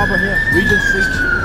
Regency. here. Regent Street.